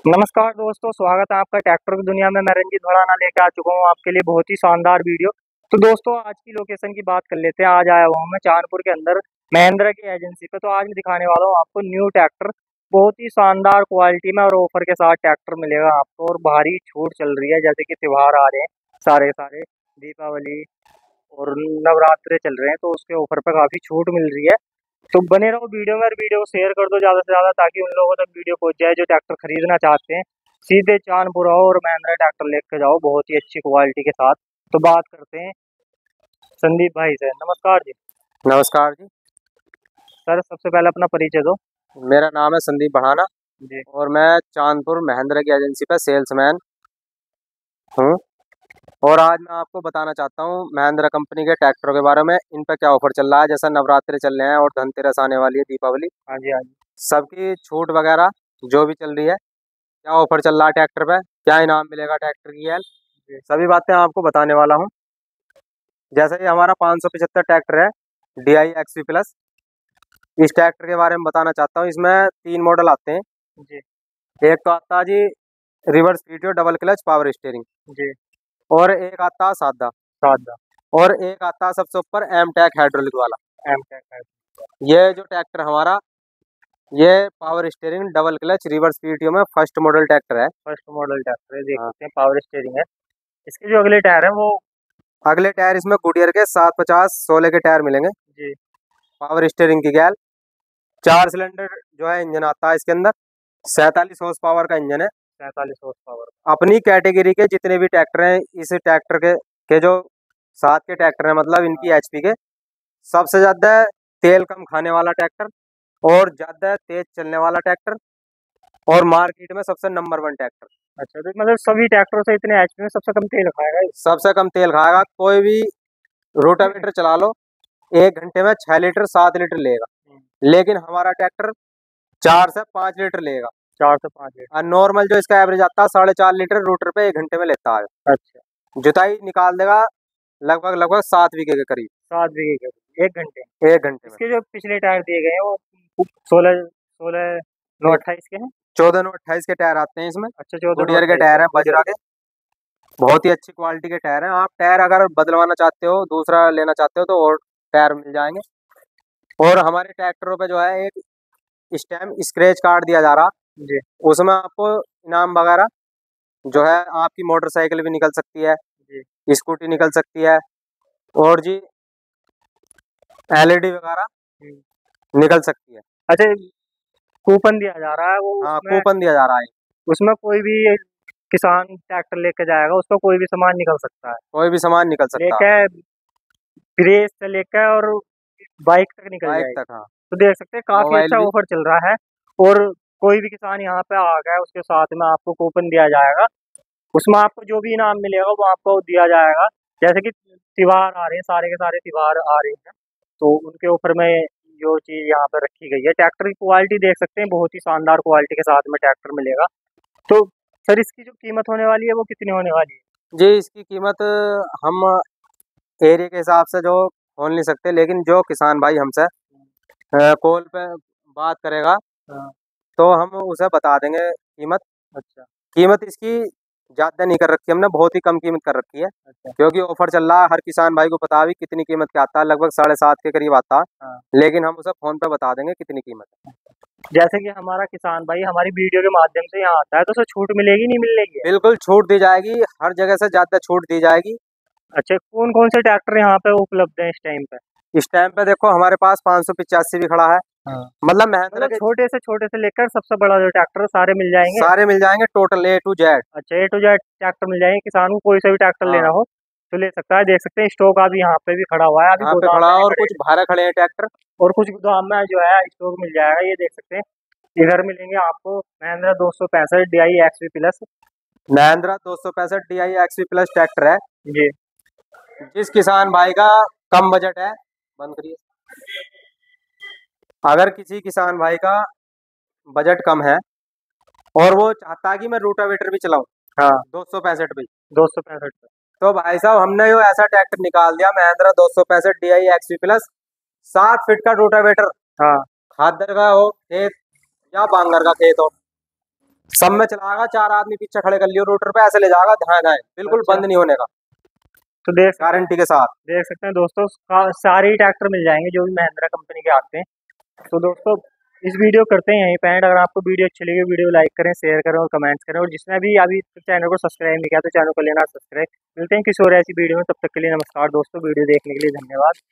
नमस्कार दोस्तों, स्वागत है आपका ट्रैक्टर की दुनिया में। मैं रंजीत भड़ाना लेके आ चुका हूँ आपके लिए बहुत ही शानदार वीडियो। तो दोस्तों, आज की लोकेशन की बात कर लेते हैं। आज आया हुआ हूँ मैं चांदपुर के अंदर, महिंद्रा की एजेंसी पे। तो आज मैं दिखाने वाला हूँ आपको न्यू ट्रैक्टर बहुत ही शानदार क्वालिटी में और ऑफ़र के साथ ट्रैक्टर मिलेगा आपको और भारी छूट चल रही है, जैसे कि त्योहार आ रहे हैं सारे सारे दीपावली और नवरात्रे चल रहे हैं। तो उसके ऑफ़र पर काफ़ी छूट मिल रही है। तो बने रहो वीडियो में और वीडियो को शेयर कर दो ज़्यादा से ज़्यादा ताकि उन लोगों तक वीडियो पहुँच जाए जो ट्रैक्टर खरीदना चाहते हैं। सीधे चांदपुर आओ और महिंद्रा ट्रैक्टर लेके जाओ बहुत ही अच्छी क्वालिटी के साथ। तो बात करते हैं संदीप भाई से। नमस्कार जी। नमस्कार जी। सर सबसे पहले अपना परिचय दो। मेरा नाम है संदीप बढ़ाना जी। और मैं चांदपुर महिंद्रा की एजेंसी पे सेल्समैन हूँ। और आज मैं आपको बताना चाहता हूँ महिंद्रा कंपनी के ट्रैक्टरों के बारे में इन पर क्या ऑफ़र चल रहा है। जैसा नवरात्रि चल रहे हैं और धनतेरस आने वाली है दीपावली। हाँ जी हाँ जी। सबकी छूट वगैरह जो भी चल रही है क्या ऑफ़र चल रहा है ट्रैक्टर पे? क्या इनाम मिलेगा ट्रैक्टर की एल सभी बातें आपको बताने वाला हूँ। जैसे ये हमारा पाँच सौ पचहत्तर ट्रैक्टर है D I X V plus इस ट्रैक्टर के बारे में बताना चाहता हूँ। इसमें तीन मॉडल आते हैं। जी। एक तो आता है जी reverse PTO double clutch power steering जी। और एक आता सादा। सादा। और एक आता सबसे ऊपर एम टैक हाइड्रोलिक वाला। एम टेक ये जो ट्रैक्टर हमारा ये power steering double clutch reverse PTO में फ़र्स्ट मॉडल ट्रैक्टर है। फ़र्स्ट मॉडल ट्रैक्टर है देख हाँ। सकते हैं पावर स्टेयरिंग है। इसके जो अगले टायर है वो अगले टायर इसमें गुडियर के सात पचास सोलह के टायर मिलेंगे। जी। पावर स्टेयरिंग की गैल चार सिलेंडर जो है इंजन आता है इसके अंदर। सैतालीस हॉर्स पावर का इंजन है। सैंतालीस हॉर्स पावर अपनी कैटेगरी के जितने भी ट्रैक्टर हैं इस ट्रैक्टर के के जो सात के ट्रैक्टर हैं मतलब इनकी एचपी के सबसे ज़्यादा तेल कम खाने वाला ट्रैक्टर और ज़्यादा तेज चलने वाला ट्रैक्टर और मार्केट में सबसे नंबर वन ट्रैक्टर अच्छा तो मतलब सभी ट्रैक्टरों से इतने एचपी में सबसे कम तेल खाएगा सबसे कम तेल खाएगा कोई भी रोटावेटर चला लो एक घंटे में छः लीटर सात लीटर लेगा। लेकिन हमारा ट्रैक्टर चार से पाँच लीटर लेगा। चार से पाँच लीटर। और नॉर्मल जो इसका एवरेज आता है साढ़े चार लीटर रोटर पे एक घंटे में लेता है। अच्छा। जुताई निकाल देगा लगभग लगभग सात बीघे के करीब। सात बीघे के एक घंटे। एक घंटे इसके जो पिछले टायर दिए गए हैं वो सोलह सोलह नौ अट्ठाईस के हैं? चौदह नौ अट्ठाईस के टायर आते हैं इसमें। अच्छा चौदह गुडियर के टायर हैं बजरा के। बहुत ही अच्छी क्वालिटी के टायर हैं। आप टायर अगर बदलवाना चाहते हो दूसरा लेना चाहते हो तो और टायर मिल जाएँगे। और हमारे ट्रैक्टरों पे जो है एक इस टाइम स्क्रेच कार्ड दिया जा रहा। जी। उसमें आपको इनाम वगैरह जो है आपकी मोटरसाइकिल भी निकल सकती है जी। स्कूटी निकल सकती है और जी एलईडी वगैरह निकल सकती है। अच्छा कूपन दिया जा रहा है वो हाँ कूपन दिया जा रहा है। उसमें कोई भी किसान ट्रैक्टर लेके जाएगा उसका कोई भी सामान निकल सकता है? कोई भी सामान निकल सकता है। प्रेस से लेकर और बाइक तक निकल बाइक तक हाँ। तो देख सकते हैं काफ़ी अच्छा ऑफ़र चल रहा है और कोई भी किसान यहाँ पे आ गया उसके साथ में आपको कूपन दिया जाएगा। उसमें आपको जो भी इनाम मिलेगा वो आपको दिया जाएगा। जैसे कि त्योहार आ रहे हैं सारे के सारे त्योहार आ रहे हैं। तो उनके ऊपर में जो चीज़ यहाँ पे रखी गई है ट्रैक्टर की क्वालिटी देख सकते हैं बहुत ही शानदार क्वालिटी के साथ में ट्रैक्टर मिलेगा। तो सर इसकी जो कीमत होने वाली है वो कितनी होने वाली है? जी इसकी कीमत हम एरिया के हिसाब से जो खोल नहीं सकते लेकिन जो किसान भाई हमसे कॉल पे बात करेगा हाँ। तो हम उसे बता देंगे कीमत। अच्छा। कीमत इसकी ज़्यादा नहीं कर रखी हमने बहुत ही कम कीमत कर रखी है। अच्छा। क्योंकि ऑफ़र चल रहा है हर किसान भाई को पता भी कितनी कीमत क्या आता है लगभग साढ़े सात के करीब आता है। हाँ। लेकिन हम उसे फ़ोन पे बता देंगे कितनी कीमत है। जैसे कि हमारा किसान भाई हमारी वीडियो के माध्यम से यहाँ आता है तो उसे छूट मिलेगी नहीं मिलेगी? बिल्कुल छूट दी जाएगी हर जगह से ज़्यादा छूट दी जाएगी। अच्छा कौन कौन से ट्रैक्टर यहाँ पे उपलब्ध है इस टाइम पे? इस टाइम पे देखो हमारे पास पाँच सौ पिचासी भी खड़ा हाँ। मतलब महिंद्रा मतलब के छोटे से छोटे से लेकर सबसे बड़ा जो ट्रैक्टर सारे मिल जाएँगे। सारे मिल जाएँगे टोटल ए टू जेड अच्छा ए टू जेड ट्रैक्टर मिल जाएँगे। किसान को कोई सा भी ट्रैक्टर हाँ। लेना हो तो ले सकता है। देख सकते हैं स्टॉक अभी यहाँ पे भी खड़ा हुआ है। अभी पे खड़ा और कुछ भारे खड़े हैं ट्रैक्टर और कुछ गोदाम में जो है स्टॉक मिल जाएगा। ये देख सकते हैं इधर मिलेंगे आपको। महिंद्रा दो सौ पैंसठ D I X plus Mahindra दो सौ पैंसठ D I XV plus tractor है। जी। जिस किसान भाई का कम बजट है बंद करिए। अगर किसी किसान भाई का बजट कम है और वो चाहता है कि मैं रोटावेटर भी चलाऊं हाँ। दो सौ पैंसठ भी। दो सौ पैंसठ तो भाई साहब हमने जो ऐसा ट्रैक्टर निकाल दिया महिंद्रा दो सौ पैंसठ डी आई एक्सवी प्लस सात फीट का रोटावेटर। हाँ। खादर का हो खेत या बांगर का खेत हो। सब में चलाएगा चार आदमी पीछे खड़े कर लियो रोटर पे ऐसे ले जाएगा धाए धाए बिल्कुल अच्छा। बंद नहीं होने का। तो देख गारंटी के साथ। देख सकते हैं दोस्तों सारे ट्रैक्टर मिल जाएँगे जो भी महिंद्रा कंपनी के आते हैं। तो दोस्तों, इस वीडियो करते हैं यहीं पे एंड अगर आपको वीडियो अच्छी लगी, वीडियो लाइक करें शेयर करें और कमेंट्स करें। और जिसने भी अभी चैनल को सब्सक्राइब नहीं किया तो चैनल को लेना सब्सक्राइब मिलते हैं किसी और ऐसी वीडियो में। तब तक के लिए नमस्कार दोस्तों, वीडियो देखने के लिए धन्यवाद।